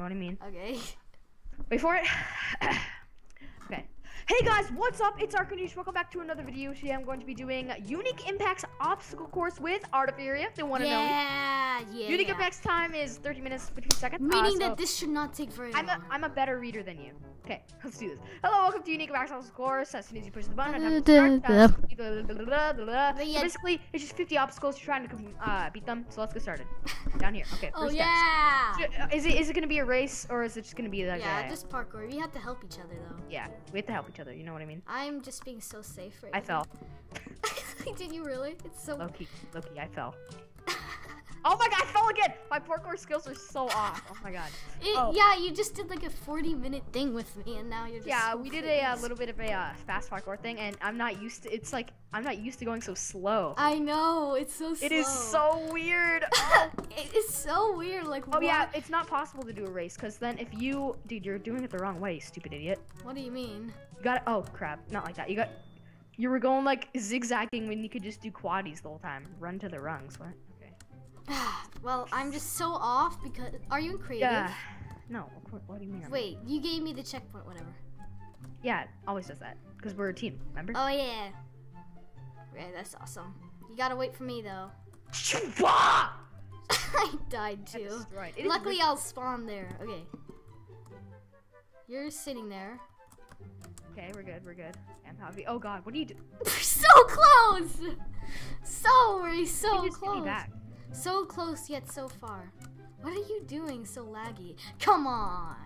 know what I mean? Okay. Wait for it. Hey guys, what's up? It's Arkanoosh. Welcome back to another video. Today I'm going to be doing Unique Impacts obstacle course with Artiferia. If they want to know. Yeah, yeah. Unique Impacts time is 30 minutes between seconds. Uh, Meaning so that this should not take very I'm long. I'm a better reader than you. Okay, let's do this. Hello, welcome to Unique Impacts obstacle course. As soon as you push the button, Uh, So basically, it's just 50 obstacles. You're trying to uh, beat them. So let's get started. Down here. Okay. oh steps. yeah. Uh, Is it is it gonna be a race or is it just gonna be like Yeah, a, just parkour. We have to help each other though. yeah? We have to help each other. You know what I mean? I'm just being so safe right I fell. Did you really? It's so. Loki, Loki, I fell. Oh my god, I fell again! My parkour skills are so off. Oh my god. It, Oh. Yeah, you just did like a 40 minute thing with me, and now you're just. Yeah, so we did a, uh fast. little bit of a uh, fast parkour thing, and I'm not used to. It's like I'm not used to going so slow. I know it's so. Slow. It is so weird. Oh. it is so weird. Like. oh yeah, it's not possible to do a race because then if you, dude, you're doing it the wrong way, stupid idiot. What do you mean? You got Oh crap, not like that. You got. You were going like zigzagging when you could just do quaddies the whole time. Run to the rungs. What? Well, I'm just so off because. Are you in creative? Yeah. No. of course- What do you mean? Wait, you gave me the checkpoint, whatever. Yeah, always does that because we're a team. Remember? Oh yeah. Yeah, that's awesome. You gotta wait for me though. I died too. is Luckily, I'll spawn there. Okay. You're sitting there. Okay, we're good. We're good. I'm happy. Oh God, what do you do? We're so close. So we're so you just hit me close. So close yet so far. What are you doing so laggy? Come on.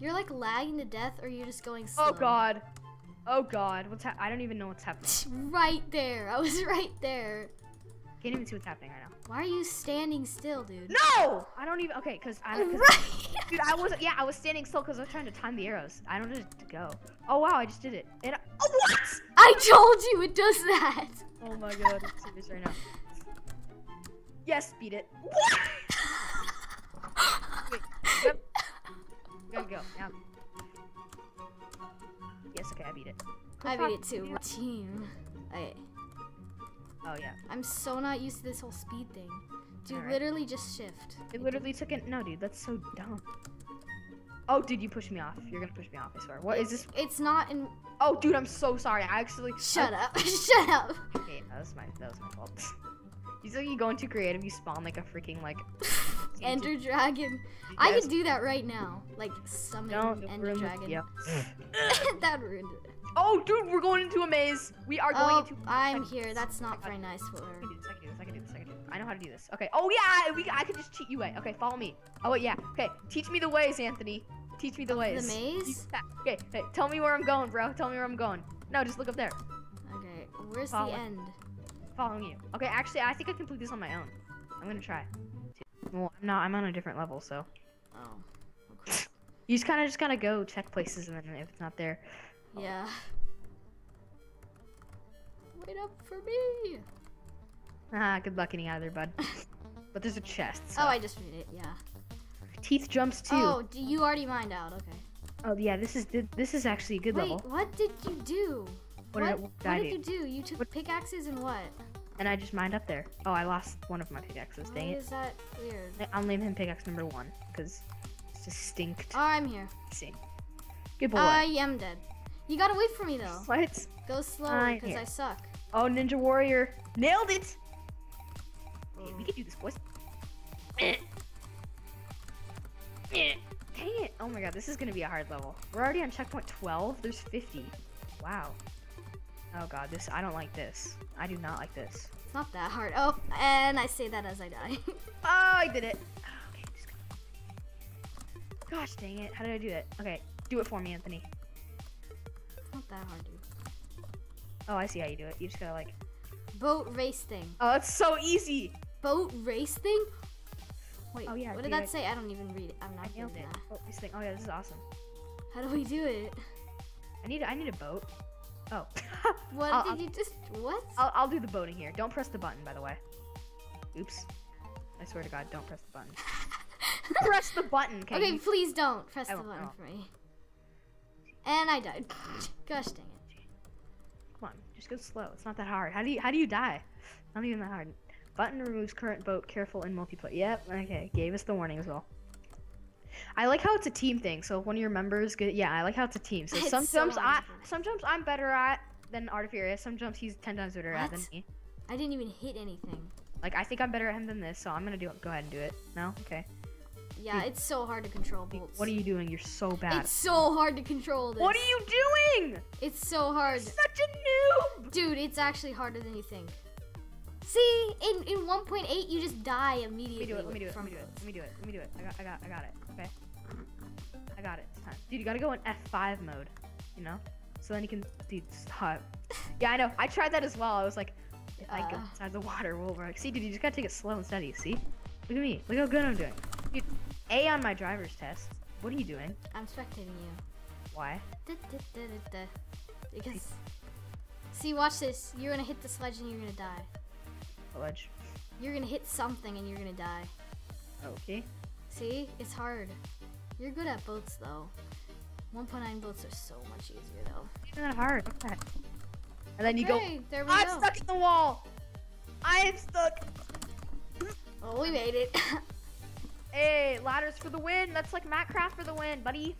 You're like lagging to death, or you're just going oh, slow. Oh God. Oh God. What's I don't even know what's happening. Right there. I was right there. Can't even see what's happening right now. Why are you standing still, dude? No! I don't even. Okay, cause I. Cause, Right. Dude, I was. Yeah, I was standing still because I was trying to time the arrows. I don't know to go. Oh wow, I just did it. it oh what? I told you it does that. Oh my God, I'm serious right now. Yes, beat it. What? Wait, yep. Gotta go. Yeah. Yes, okay, I beat it. I beat it too. Team. I, Oh yeah. I'm so not used to this whole speed thing. Dude, Alright. literally just shift. It literally took it. No, dude, that's so dumb. Oh, dude, you pushed me off. You're gonna push me off. I swear. What is this? It's not in. Oh, dude, I'm so sorry. I actually. Shut up. Shut up. Okay, that was my. That was my fault. You think you go into creative, you spawn like a freaking like. Ender Dragon. I could do that right now. Like summon Don't Ender Dragon. Yep. that ruined it. Oh, dude, we're going into a maze. We are going Oh, into. I'm here. That's not very nice for I her. can do this. I can do this. I can do this. I can do this. I know how to do this. Okay. Oh yeah, we. I could just cheat you way. Okay, follow me. Oh wait, yeah. Okay, teach me the ways, Anthony. Teach me the Of ways. the maze? Okay. Hey, tell me where I'm going, bro. Tell me where I'm going. No, just look up there. Okay, where's Follow. the end? Following you. Okay, actually, I think I can complete this on my own. I'm gonna try. Well, I'm not. I'm on a different level, so Oh, you just kind of just gotta go check places, and then if it's not there, yeah. Wait up for me. ah, good luck getting out of there, bud. but there's a chest. So. Oh, I just read it. Yeah. Teeth jumps too. Oh, do you already mined out? Okay. Oh yeah, this is this is actually a good Wait, level. what did you do? What what did what do? did you do? You took pickaxes and what? And I just mined up there. Oh, I lost one of my pickaxes. Dang Why it. is that weird? I'll name him pickaxe number one because it's distinct. Oh, I'm here. Same. Good boy. I am dead. You gotta wait for me though. what? Go slow because. I suck. Oh, Ninja Warrior nailed it. Mm. Okay, we can do this, boys. Dang it! Oh my god, this is gonna be a hard level. We're already on checkpoint 12. There's 50. Wow. Oh god, this I don't like this. I do not like this. It's not that hard. Oh, and I say that as I die. Oh, I did it. Okay, just go. Gosh dang it! How did I do it? Okay, do it for me, Anthony. it's not that hard, dude. Oh, I see how you do it. You just gotta like. Boat race thing. Oh, it's so easy. Boat race thing? Wait, Oh, yeah, what dude, did I- that say? I don't even read it. I'm not it. that. Oh, this thing. Oh yeah, this is awesome. How do we do it? I need I need a boat. Oh. What I'll- did I'll- you just what? I'll, I'll do the boating here. Don't press the button, by the way. Oops. I swear to God, don't press the button. press the button, okay? okay, please don't press I the button for me. And I died. Gosh dang it. Come on, just go slow. It's not that hard. How do you how do you die? Not even that hard. Button removes current boat. Careful in multiplayer. Yep. Okay. Gave us the warning as well. I like how it's a team thing. So if one of your members get yeah, I like how it's a team. So It's some so jumps I some jumps I'm better at than Artifuria. Some jumps he's ten times better at than me. I didn't even hit anything. Like I think I'm better at him than this, so I'm gonna do it. Go ahead and do it. No, okay. Yeah, Dude. it's so hard to control bolts. What are you doing? You're so bad. It's so hard to control this. What are you doing? It's so hard. You're such a noob. Dude, it's actually harder than you think. See, in, in 1.8, you just die immediately. Let me do it. Let me do it. Let me do it. Let me do it. Let me do it. I got. I got. I got it. I got it. It's time. Dude, you gotta go in F5 mode. You know. So then you can. Dude, stop. yeah, I know. I tried that as well. I was like, if I go Uh. inside the water, we'll work. See, dude, you just gotta take it slow and steady. See? Look at me. Look how good I'm doing. Dude, A on my driver's test. What are you doing? I'm spectating you. Why? Da, da, da, da, da. Because, see, watch this. You're gonna hit the sledge and you're gonna die. The ledge. You're gonna hit something and you're gonna die. Okay. See, it's hard. You're good at boats though. 1.9 boats are so much easier though. It's not hard. And then you go. Okay, there we I'm go. stuck in the wall. I am stuck. Oh, we made it. Hey, ladders for the win. That's like Minecraft for the win, buddy.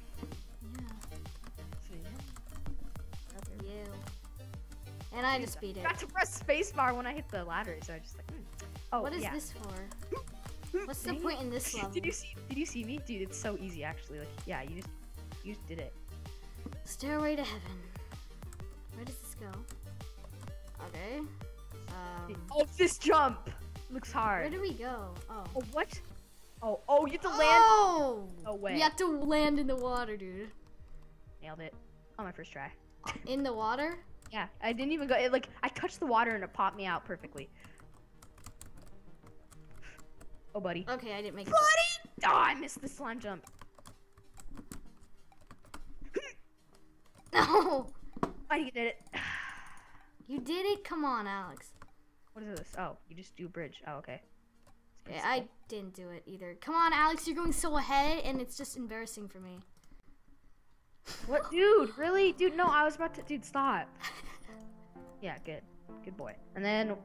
And I just beat it. Got to press spacebar when I hit the ladder, so I just like. hmm. Oh, What is yeah. this for? What's the point in this level? Did you see? Did you see me, dude? It's so easy, actually. Like, yeah, you just, you just did it. Stairway to heaven. Where does this go? Okay. Um, Oh, this jump looks hard. where do we go? Oh. Oh, what? Oh, oh, you have to land. Oh! No way. You have to land in the water, dude. Nailed it on my first try. In the water? Yeah, I didn't even go. It, like, I touched the water and it popped me out perfectly. Oh, buddy. Okay, I didn't make it. Buddy! Oh, I missed the slime jump. No! I did it. You did it? Come on, Alex. What is this? Oh, you just do bridge. Oh, okay. Yeah, I didn't do it either. Come on, Alex, you're going so ahead, and it's just embarrassing for me. What, dude? Really, dude? No, I was about to. Dude, stop. Yeah, good, good boy. And then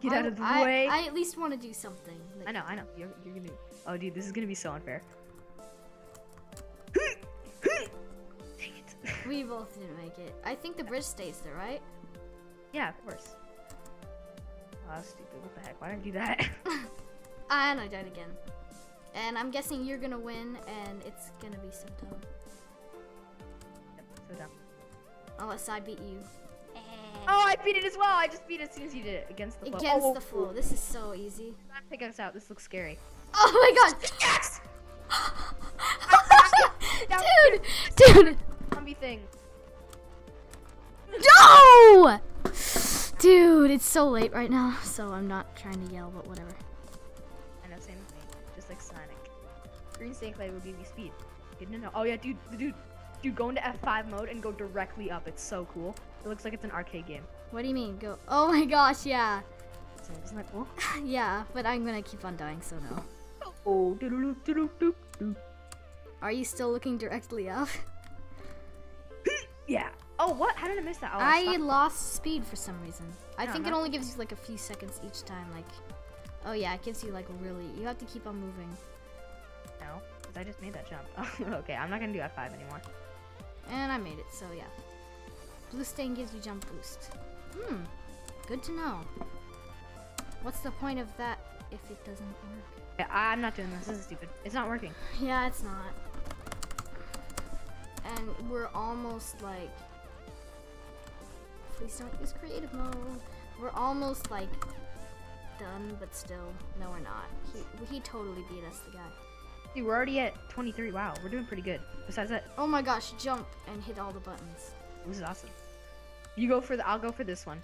get out of the I, way. I at least want to do something. Like, I know, I know. You're, you're gonna. Oh, dude, this is gonna be so unfair. Dang it. We both didn't make it. I think the bridge stays there, right? yeah, of course. Oh, stupid. What the heck? Why did I do that? and I died again. And I'm guessing you're gonna win, and it's gonna be Symptom. Yep, so dumb. Unless I beat you. Oh, I beat it as well. I just beat it as soon as you did it against the flow. Against oh, the flow. This is so easy. Take us out. This looks scary. Oh my god! Yes! dude! Dude! Zombie thing. No! Dude, it's so late right now, so I'm not trying to yell, but whatever. I know, same thing. Just like Sonic. Green snake clay will give you speed. To know. Oh yeah, dude, the dude, dude, go into F5 mode and go directly up. It's so cool. It looks like it's an arcade game. What do you mean? Go. Oh my gosh, yeah. Isn't that cool? yeah, but I'm gonna keep on dying, so no. Oh, doo-doo-doo, doo-doo-doo, doo. Are you still looking directly up? yeah. Oh, what? How did I miss that? Oh, I stopped. lost speed for some reason. I No, think it only gives you like a few seconds each time. Like, oh yeah, it gives you like really. You have to keep on moving. No, because I just made that jump. okay, I'm not gonna do F5 anymore. And I made it, so yeah. Blue stain gives you jump boost. Hmm, good to know. What's the point of that if it doesn't work? Yeah, I'm not doing this. This is stupid. It's not working. Yeah, it's not. And we're almost like. Please don't use creative mode. We're almost like done, but still, no, we're not. He, he totally beat us, the guy. Dude, we're already at 23. Wow, we're doing pretty good. Besides that, Oh my gosh, jump and hit all the buttons. this is awesome. You go for the. I'll go for this one.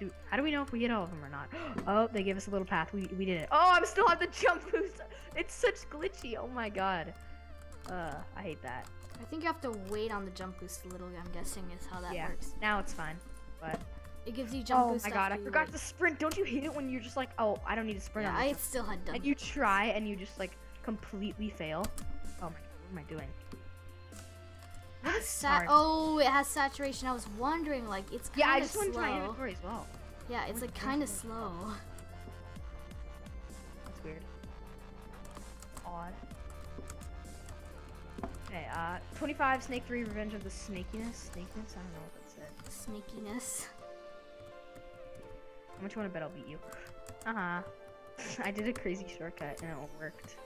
Dude, how do we know if we hit all of them or not? Oh, they gave us a little path. We, we did it. Oh, I'm still on the jump boost. It's such glitchy. Oh my god. Uh, I hate that. I think you have to wait on the jump boost a little, I'm guessing, is how that yeah. works. Now it's fine. But It gives you jump oh boost. my god, I forgot wait. to sprint. Don't you hate it when you're just like, oh, I don't need to sprint Yeah, I this. still had done. And you try and you just like completely fail. Oh my god, what am I doing? What is sat? Oh, it has saturation. I was wondering, like, it's kind Yeah, I of just went to slow. inventory as well. Yeah, it's like kind of slow. That's weird. Odd. Okay, uh, 25, Snake 3, Revenge of the Snakiness. Snakiness? I don't know what that said. Sneakiness. How much you want to bet I'll beat you? Uh-huh. I did a crazy shortcut and it worked.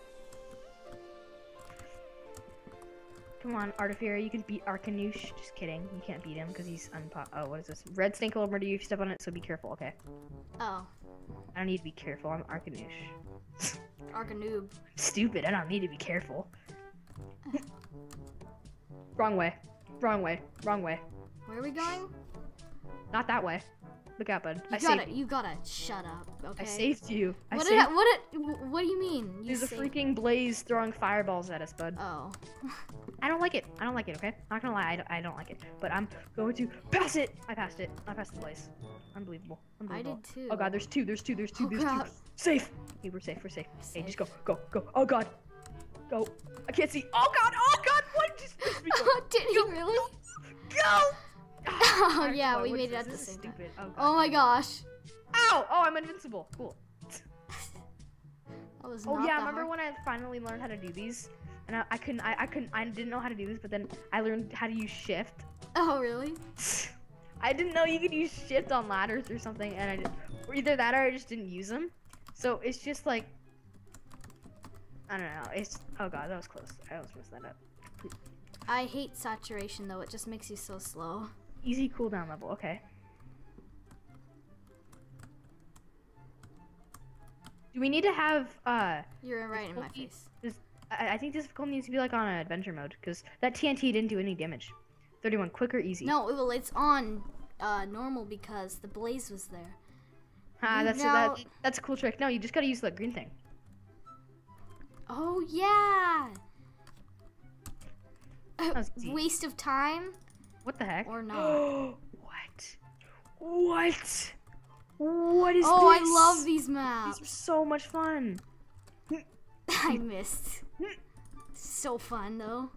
Come on, Artifera, you can beat Arkanoosh. Just kidding, you can't beat him because he's unpop- Oh, what is this? Red snake will murder you if you step on it, so be careful, okay? Oh, I don't need to be careful, I'm Arkanoosh. Arkanoob. Stupid, I don't need to be careful. Wrong way. Wrong way. Wrong way. Where are we going? Not that way. Look out, bud. You I gotta, you gotta shut up. Okay. I saved you. I What saved did I, what did, what do you mean? You There's a freaking blaze throwing fireballs at us, bud. Oh. I don't like it. I don't like it, okay? Not gonna lie, I don't, I don't like it. But I'm going to pass it! I passed it. I passed the blaze. Unbelievable. Unbelievable. I did too. Oh god, there's two, there's two, there's two, Oh, there's two. Safe! We're safe, we're safe. Hey, Safe. just go, go, go. Oh god! Go. I can't see. Oh god, oh god! What just? Go! did he really? Go! Oh yeah, we what's made it at the same time. Oh. Oh my gosh. Ow! Oh, I'm invincible. Cool. That was Oh yeah, remember hard. when I finally learned how to do these? And I, I couldn't, I, I couldn't, I didn't know how to do this, but then I learned how to use shift. Oh really? I didn't know you could use shift on ladders or something, and I or either that or I just didn't use them. So it's just like, I don't know. It's oh god, that was close. I almost messed that up. I hate saturation though. It just makes you so slow. Easy cooldown level. Okay. Do we need to have uh? You're right in my face. This, I, I think this difficulty needs to be like on an adventure mode because that TNT didn't do any damage. Thirty-one, quick or easy? No, well it's on uh, normal because the blaze was there. Ah, that's now- that, that's a cool trick. No, you just gotta use the green thing. Oh yeah. Uh, waste of time What the heck? or not? what? What? What is this? oh, I love these maps. These are so much fun. I missed. So fun though.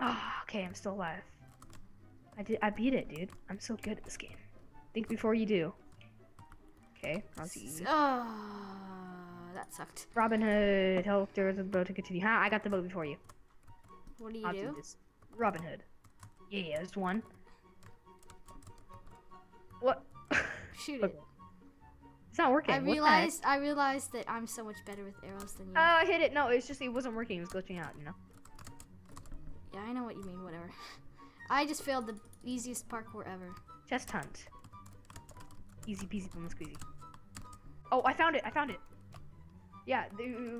Ah, okay, I'm still alive. I did. I beat it, dude. I'm so good at this game. Think before you do. Okay, that was easy. Oh, that sucked. Robin Hood, help there with the boat to continue. Ha! I got the boat before you. What do you I'll do? do. Robin Hood. Yeah, yeah, there's one. What? Shoot Okay. it. It's not working. I What realized I realized that I'm so much better with arrows than you. Oh, I hit it. No, it's just it wasn't working. It was glitching out. You know. yeah, I know what you mean. Whatever. I just failed the easiest parkour ever. Chest hunt. Easy peasy lemon squeezy. Oh, I found it. I found it. Yeah,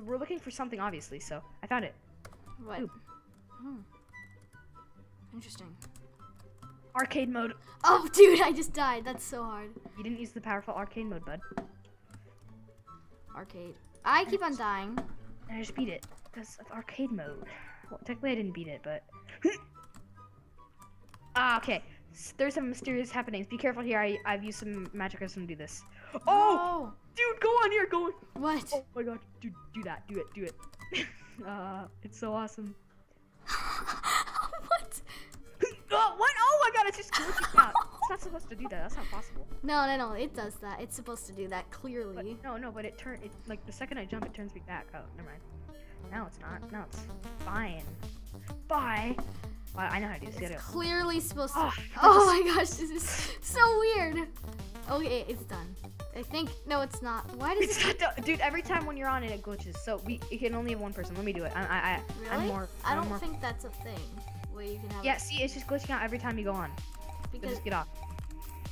we're looking for something obviously. So I found it. What? Hmm. Interesting. Arcade mode. Oh, dude, I just died. That's so hard. You didn't use the powerful arcade mode, bud. Arcade. I keep on dying. I just beat it because of arcade mode. Well, technically I didn't beat it, but. ah, okay. There's some mysterious happenings. Be careful here. I I've used some magic or something to do this. Oh, dude, go on here. Go on. What? Oh my god, dude, do that. Do it. Do it. uh, it's so awesome. It's just glitching out. It's not supposed to do that. That's not possible. No, no, no. It does that. It's supposed to do that But clearly. no, no, but it turned it like the second I jump, it turns me back. Oh, never mind. Now it's not. Now it's fine. Bye. I know how to do this. It's clearly supposed ah, to. Oh, Oh my gosh, this is so weird. Okay, it's done. I think no, it's not. Why does It's it? not. Dude, every time when you're on it, it glitches. So we you can only have one person. Let me do it. I, I, I I'm Really? more. I I'm don't more, think that's a thing where you can have. Yeah, see, it's just glitching out every time you go on. So because just get off.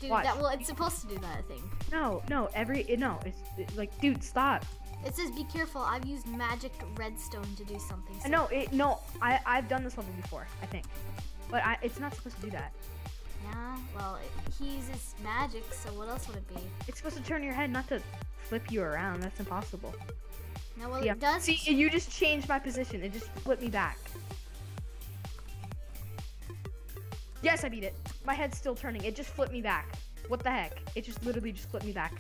dude, watch. that well, it's supposed to do that. I think. No, no, every it, no. It's it, like, dude, stop. It says be careful. I've used magic redstone to do something. So- No, it no. I I've done this level before. I think, but I it's not supposed to do that. Yeah. Well, it, he uses magic, so what else would it be? It's supposed to turn your head, not to flip you around. That's impossible. No, well, yeah. it does. See, you just changed my position. It just flipped me back. Yes, I beat it. My head's still turning. It just flipped me back. What the heck? It just literally just flipped me back.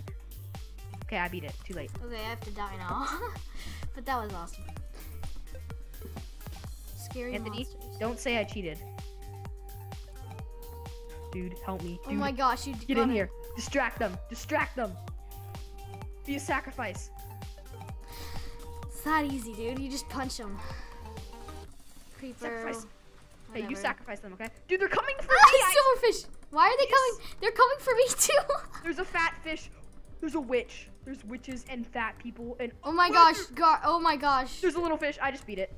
Okay, I beat it. Too late. Okay, I have to die now. but that was awesome. Scary Anthony, monsters. don't say I cheated. Dude, help me. Oh my gosh, you get in it. here. Distract them. Distract them. Be a sacrifice. It's not easy, dude. You just punch them. creeper. Sacrifice. Hey, you sacrifice them, okay? Dude, they're coming for me! Ah, I- silverfish! Why are they Yes. coming? They're coming for me too! There's a fat fish. There's a witch. There's witches and fat people and oh my gosh, gar- oh my gosh. There's a little fish. I just beat it.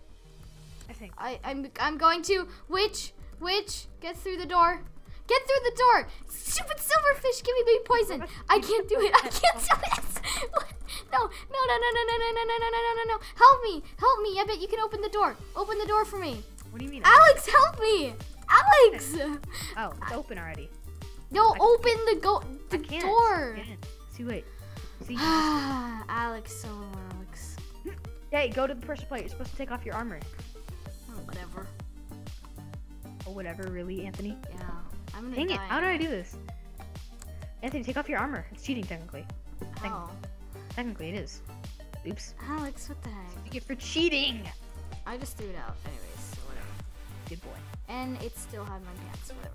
I think. I, I'm, I'm going to, witch, witch, get through the door. Get through the door! Stupid silverfish giving me big poison! I can't do it! I can't do it! No, no, no, no, no, no, no, no, no, no, no, no, no! Help me! Help me! I bet you can open the door. Open the door for me. What do you mean? Alex, help me! Alex! Oh, it's open already. No, I- open the go the can't. door. Get in. It's too late. See? Alex, so Alex. hey, go to the pressure plate. You're supposed to take off your armor. Oh, whatever. Or whatever, really, Anthony. Yeah, I'm gonna Dang it! How do I do this? Anthony, take off your armor. It's cheating, technically. How? Technically, it is. Oops. Alex, what the heck? You get for cheating. I just threw it out, anyways. Good boy. And it still had my pants. Whatever.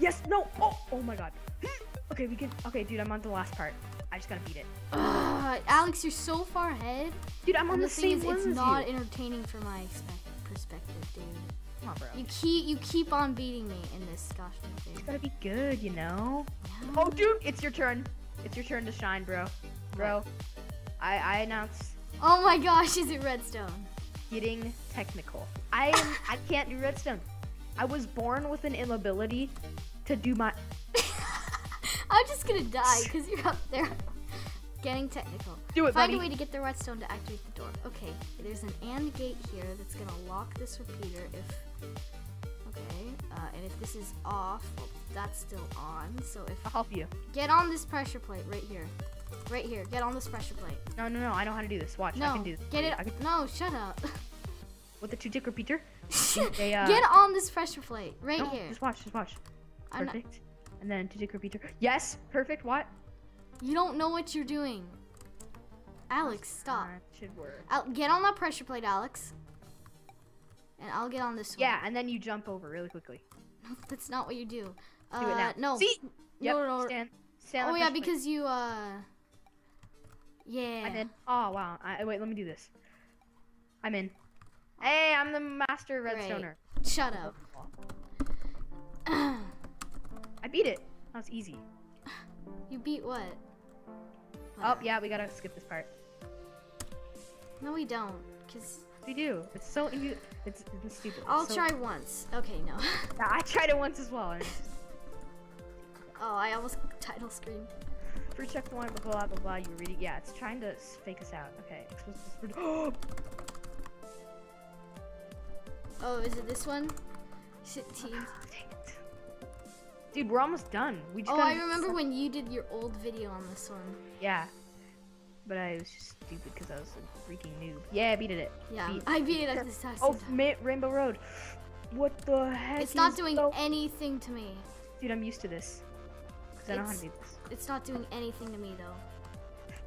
Yes. No. Oh. Oh my God. okay, we can. Okay, dude, I'm on the last part. I just gotta beat it. Ugh, Alex, you're so far ahead. Dude, I'm on And the, the thing same is, one it's not you. entertaining from my perspective, dude. Come on, bro. You keep you keep on beating me in this gosh dang It's thing. gotta be good, you know. Yeah. Oh, dude, it's your turn. It's your turn to shine, bro. Bro, I I announce Oh my gosh, is it redstone? Getting technical. I am. I can't do redstone. I was born with an inability to do my. I'm just gonna die because you're up there getting technical. Do it, Find buddy. a way to get the redstone to activate the door. Okay, there's an AND gate here that's gonna lock this repeater if. Okay, uh, and if this is off, well, that's still on. So if I'll help you. get on this pressure plate right here, right here, get on this pressure plate. No, no, no. I know how to do this. Watch. I can do this. get it. Can, No, shut up. with the two tick repeater. They, uh, get on this pressure plate right no, here. Just watch. Just watch. I'm not, Perfect. And then two tick repeater. Yes. Perfect. What? you don't know what you're doing. Alex, stop. That should work. Al- get on that pressure plate, Alex. And I'll get on this one. Yeah, and then you jump over really quickly. No, that's not what you do. Do Uh, it now. no. See? Yep. No, no, no. Stand. Stand. Oh yeah, pressure plate. because you uh. Yeah. I'm in. Oh wow. I, wait, let me do this. I'm in. Hey, I'm the master Great. redstoner. Shut up. I beat it. That was easy. you beat what? Oh yeah, we gotta skip this part. No, we don't. Cause We do. It's so it's, it's stupid. I'll so- try once. Okay, no. Yeah, I tried it once as well. Oh, I almost title screen. Free checkpoint, blah blah blah blah. You were reading. Yeah, it's trying to fake us out. Okay. Oh, is it this one? Shit, team. It. Dude, we're almost done. We just Oh, I remember when you did your old video on this one. Yeah. But I was just stupid because I was a freaking noob. Yeah, I beat it. Yeah, Beat- I beat it at this time. Oh, Rainbow Road. What the heck? It's not doing so- anything to me. Dude, I'm used to this. I how to It's- do this. It's not doing anything to me though.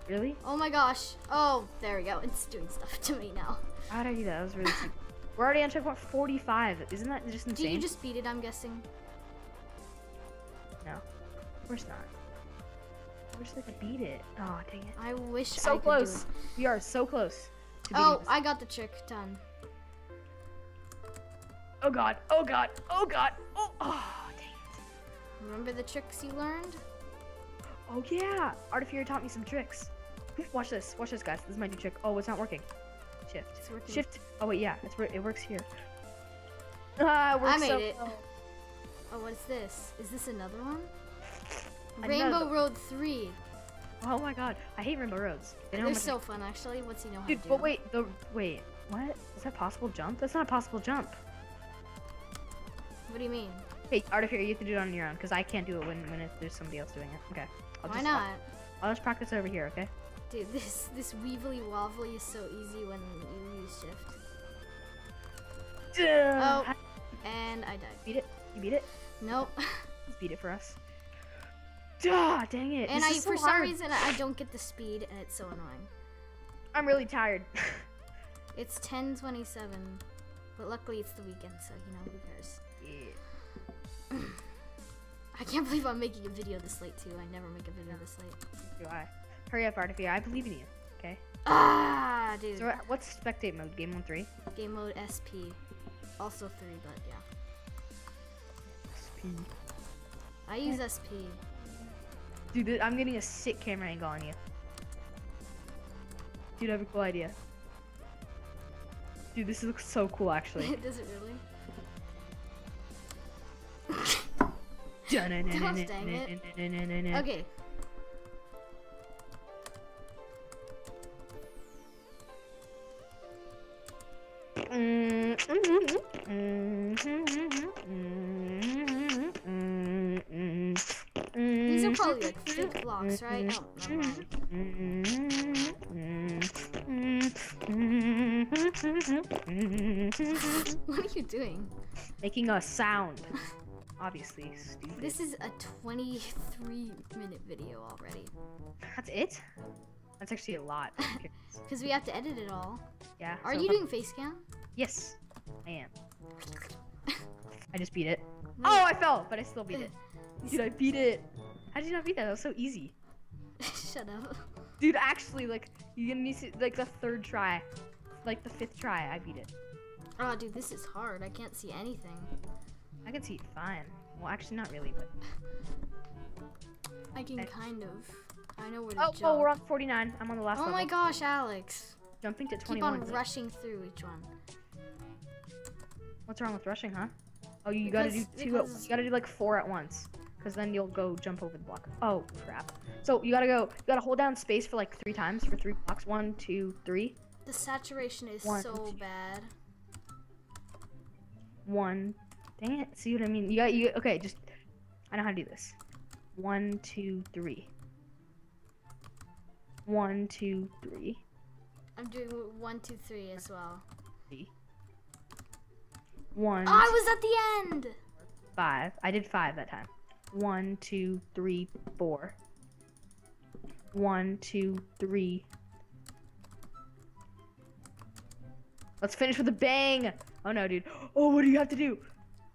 Really? Oh my gosh. Oh, there we go. It's doing stuff to me now. How did I do that? That was really stupid. We're already on checkpoint 45. Isn't that just insane? Did you just beat it? I'm guessing. No. Of course not. I wish I could beat it. Oh, dang it. I wish I So could close. We are so close. To Oh, this. I got the trick done. oh god. Oh god. Oh god. Oh, oh. Remember the tricks you learned? Oh yeah. Artifier taught me some tricks. Watch this. Watch this, guys. This is my new trick. Oh, it's not working. Shift. It's working. Shift. Oh wait, yeah. It's it works here. Ah, it works made so it. well. Oh, what is this? Is this another one? Another- Rainbow Road 3. Oh my god. I hate Rainbow Roads. They They're so fun, actually. What's he know how Dude, to do? but wait, the wait, what? Is that possible jump? That's not a possible jump. What do you mean? Hey, Artifier, you have to do it on your own because I can't do it when when it, there's somebody else doing it. Okay. I'll Why just, not? I'll, I'll just practice over here. Okay. Dude, this this weevily wobbly is so easy when you use shift. Oh. And I died. Beat it. You beat it. Nope. Beat it for us. Ah, dang it. and I, so for some reason, I don't get the speed, and it's so annoying. I'm really tired. It's 10:27, but luckily it's the weekend, so you know who cares. yeah. I can't believe I'm making a video this late too. I never make a video this late. Do I? Hurry up, Artifier. I believe in you. Okay. Ah, dude. So what's spectate mode? Game on three. Game mode SP. Also three, but yeah. SP. I use SP. Dude, I'm getting a sick camera angle on you. Dude, I have a cool idea. Dude, this looks so cool, actually. It Does it really? Okay. These are probably like fake blocks, right? Oh. What are you doing? Making a sound. Obviously, stupid. This is a 23 minute video already. That's it? That's actually a lot. Because we have to edit it all. yeah. Are so you doing face cam? Yes, I am. I just beat it. Oh, I fell, but I still beat it. Dude, I beat it. How did you not beat that? That was so easy. Shut up. Dude, actually, like, you're gonna need to, like, the third try. Like, the fifth try, I beat it. Oh, dude, this is hard. I can't see anything. I can see it fine. Well, actually, not really, but. I can Okay. kind of. I know where to Oh, jump. oh, we're on 49. I'm on the last Oh level. my gosh, Alex. Jumping to 21. Keep on rushing through each one. What's wrong with rushing, huh? Oh, you gotta do Because- two. At, because- you gotta do like four at once, because then you'll go jump over the block. Oh crap! So you gotta go. You gotta hold down space for like three times for three blocks. One, two, three. The saturation is One, so two. bad. One. Dang it! See what I mean? You got you. Okay, just. I know how to do this. One, two, three. One, two, three. I'm doing one, two, three as well. Three. One, Oh, I was at the end. five. I did five that time. One, two, three, four. One, two, three. Let's finish with a bang. Oh no, dude. Oh, what do you have to do?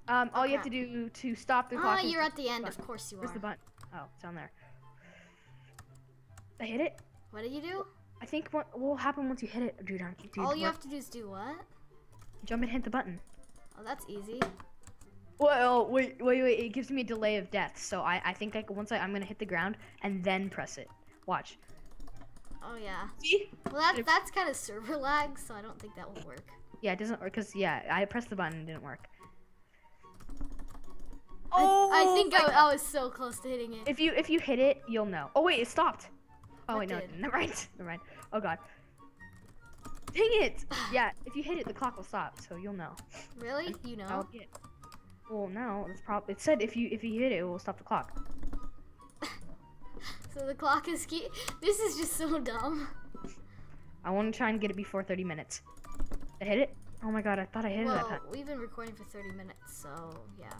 Um, all you have to do to stop the Ah, clock. is you're at the end. Of course you are. Where's the button? Oh, it's down there. I hit it. What did you do? I think what will happen once you hit it, dude? Dude All you have to do is do what? jump and hit the button. Oh, that's easy. Well, wait, wait, wait. It gives me a delay of death, so I, I think like once I, I'm gonna hit the ground and then press it. Watch. Oh yeah. See? Well, that that's kind of server lag, so I don't think that will work. Yeah, it doesn't work because yeah, I pressed the button and it didn't work. I- Oh, I, think I, I was so close to hitting it. if you if you hit it, you'll know. Oh wait, it stopped. Oh wait, no, it did? didn't. never mind. Never mind. Oh god. Dang it! Yeah, if you hit it, the clock will stop, so you'll know. Really? You know? I'll get. Well, no, it's probably. It said if you if you hit it, it will stop the clock. So the clock is key. This is just so dumb. I want to try and get it before 30 minutes. I hit it. Oh my god, I thought I hit it that Well, time. we've been recording for 30 minutes, so yeah.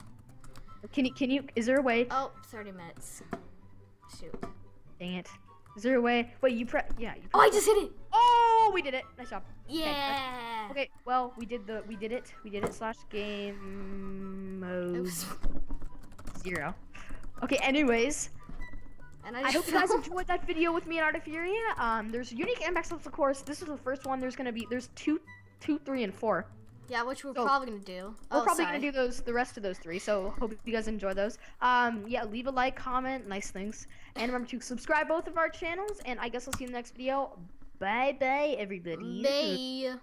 Can you can you? Is there a way? Oh, 30 minutes. Shoot. Dang it. Is there a way? Wait, you press. Yeah. You Oh, I just hit it. Oh, we did it. Nice job. Yeah. Okay, well, we did the we did it. We did it slash game mode Oops. zero. Okay, anyways, And I, I hope you guys enjoyed that video with me and Artifuria. Um, there's unique levels, of course. This is the first one. There's gonna be there's two, two, three, and four. Yeah, which we're So, probably gonna do. We're oh, probably sorry. gonna do those the rest of those three. So hope you guys enjoy those. Um, yeah, leave a like, comment, nice things, and remember to subscribe both of our channels. And I guess I'll see you in the next video. Bye bye, everybody. Bye.